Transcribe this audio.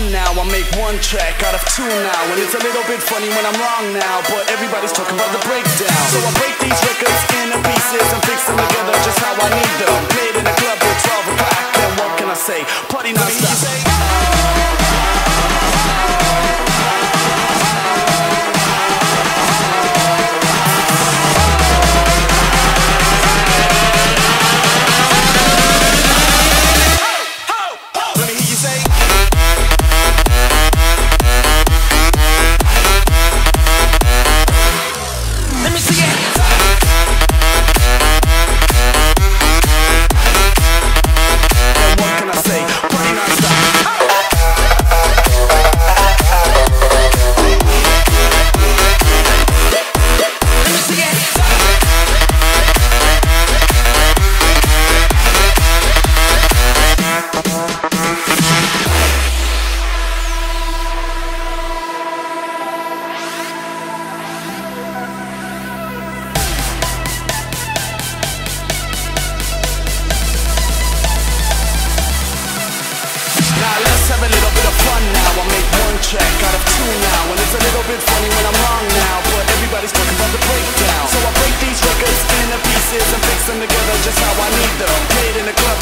a fun now. I make one track out of two now. And it's a little bit funny when I'm wrong now. But everybody's talking about the breakdown. So I break these records into pieces and fix them together just how I need them. Played in the club till 12 o'clock. And what can I say? Party non-stop. Track out of two now. And it's a little bit funny when I'm wrong now. But everybody's talking about the breakdown. So I break these records into pieces and fix them together just how I need them. Played in the club